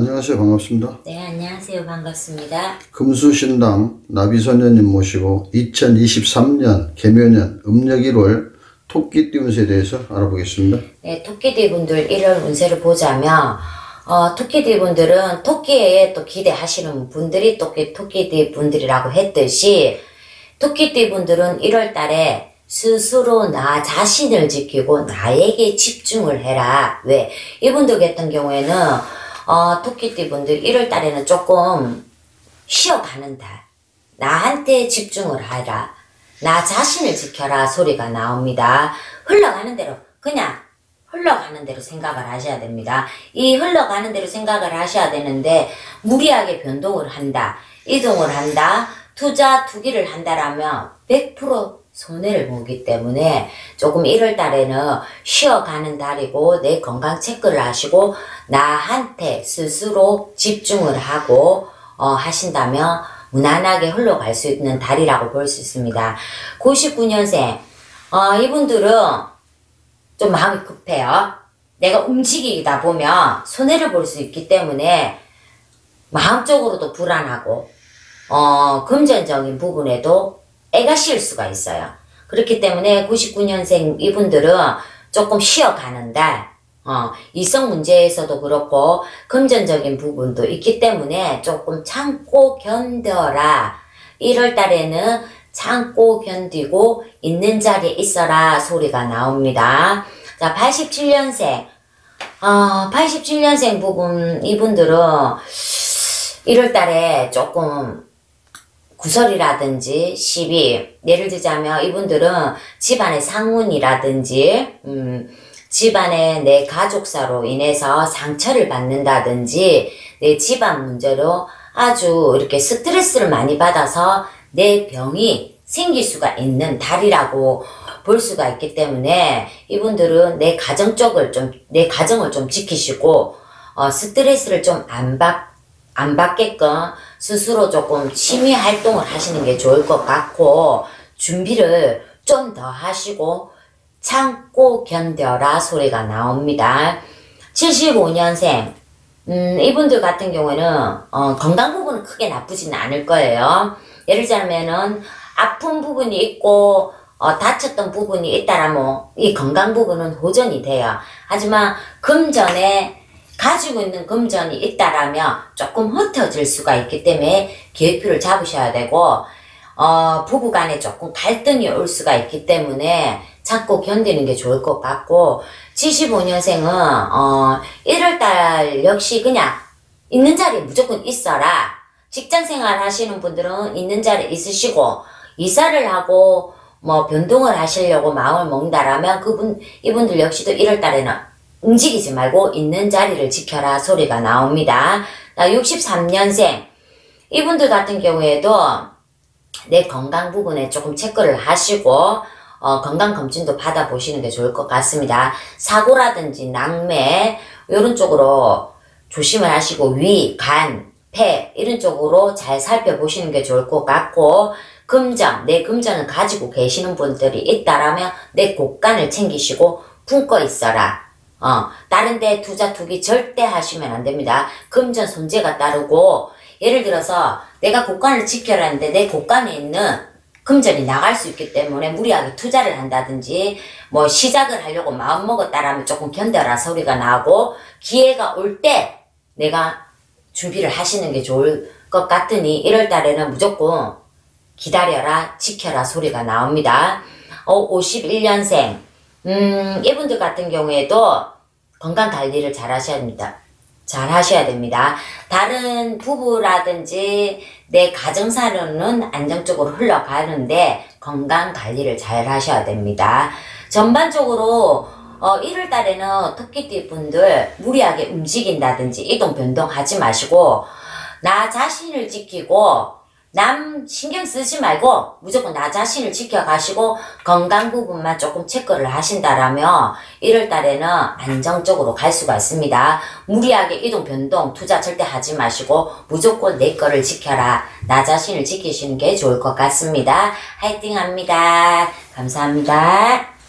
안녕하세요. 반갑습니다. 네, 안녕하세요. 반갑습니다. 금수신당 나비선녀님 모시고 2023년 개묘년 음력 1월 토끼 띠 운세에 대해서 알아보겠습니다. 네, 토끼띠 분들 1월 운세를 보자면, 어, 토끼띠 분들은 토끼에 또 기대하시는 분들이 토끼, 토끼띠 분들이라고 했듯이, 토끼띠 분들은 1월 달에 스스로 나 자신을 지키고 나에게 집중을 해라. 왜? 이분들 같은 경우에는, 어, 토끼띠 분들 1월 달에는 조금 쉬어가는 달. 나한테 집중을 하라. 나 자신을 지켜라 소리가 나옵니다. 흘러가는 대로 그냥 흘러가는 대로 생각을 하셔야 됩니다. 이 흘러가는 대로 생각을 하셔야 되는데 무리하게 변동을 한다. 이동을 한다. 투자 투기를 한다라면 100% 손해를 보기 때문에 조금 1월 달에는 쉬어가는 달이고 내 건강 체크를 하시고 나한테 스스로 집중을 하고 어, 하신다면 무난하게 흘러갈 수 있는 달이라고 볼 수 있습니다. 99년생 어, 이분들은 좀 마음이 급해요. 내가 움직이다 보면 손해를 볼 수 있기 때문에 마음적으로도 불안하고 어, 금전적인 부분에도 애가 실 수가 있어요. 그렇기 때문에 99년생 이분들은 조금 쉬어가는 달, 어, 이성 문제에서도 그렇고 금전적인 부분도 있기 때문에 조금 참고 견뎌라. 1월 달에는 참고 견디고 있는 자리에 있어라 소리가 나옵니다. 자, 87년생. 어, 87년생 부분, 이분들은 1월 달에 조금 구설이라든지 시비, 예를 들자면 이분들은 집안의 상문이라든지, 음, 집안의 내 가족사로 인해서 상처를 받는다든지, 내 집안 문제로 아주 이렇게 스트레스를 많이 받아서 내 병이 생길 수가 있는 달이라고 볼 수가 있기 때문에 이분들은 내 가정 쪽을 좀, 내 가정을 좀 지키시고, 어, 스트레스를 좀 안 받, 안 받게끔 스스로 조금 취미 활동을 하시는 게 좋을 것 같고, 준비를 좀 더 하시고, 참고 견뎌라 소리가 나옵니다. 75년생, 음, 이분들 같은 경우에는, 어, 건강 부분은 크게 나쁘지는 않을 거예요. 예를 들자면은, 아픈 부분이 있고, 어, 다쳤던 부분이 있다라면, 이 건강 부분은 호전이 돼요. 하지만, 금전에 가지고 있는 금전이 있다라면 조금 흩어질 수가 있기 때문에 계획표를 잡으셔야 되고, 어, 부부간에 조금 갈등이 올 수가 있기 때문에 참고 견디는 게 좋을 것 같고, 75년생은, 어, 1월달 역시 그냥 있는 자리에 무조건 있어라. 직장 생활 하시는 분들은 있는 자리에 있으시고, 이사를 하고, 뭐, 변동을 하시려고 마음을 먹는다라면 그분, 이분들 역시도 1월달에는 움직이지 말고 있는 자리를 지켜라 소리가 나옵니다. 63년생. 이분들 같은 경우에도 내 건강 부분에 조금 체크를 하시고, 어, 건강검진도 받아보시는 게 좋을 것 같습니다. 사고라든지 낙매, 이런 쪽으로 조심을 하시고, 위, 간, 폐, 이런 쪽으로 잘 살펴보시는 게 좋을 것 같고, 금전, 내 금전을 가지고 계시는 분들이 있다라면 내 곳간을 챙기시고 품고 있어라. 어, 다른 데 투자 투기 절대 하시면 안 됩니다. 금전 손재가 따르고, 예를 들어서 내가 곳간을 지켜라는데 내 곳간에 있는 금전이 나갈 수 있기 때문에 무리하게 투자를 한다든지, 뭐 시작을 하려고 마음 먹었다라면 조금 견뎌라 소리가 나고, 기회가 올 때 내가 준비를 하시는 게 좋을 것 같으니 1월 달에는 무조건 기다려라, 지켜라 소리가 나옵니다. 어, 51년생. 음, 이분들 같은 경우에도 건강 관리를 잘 하셔야 됩니다. 잘 하셔야 됩니다. 다른 부부라든지 내 가정사로는 안정적으로 흘러가는데 건강 관리를 잘 하셔야 됩니다. 전반적으로 어, 1월 달에는 토끼띠 분들 무리하게 움직인다든지 이동 변동하지 마시고 나 자신을 지키고 남 신경 쓰지 말고 무조건 나 자신을 지켜가시고 건강 부분만 조금 체크를 하신다라면 1월 달에는 안정적으로 갈 수가 있습니다. 무리하게 이동 변동 투자 절대 하지 마시고 무조건 내 거를 지켜라. 나 자신을 지키시는 게 좋을 것 같습니다. 화이팅 합니다. 감사합니다.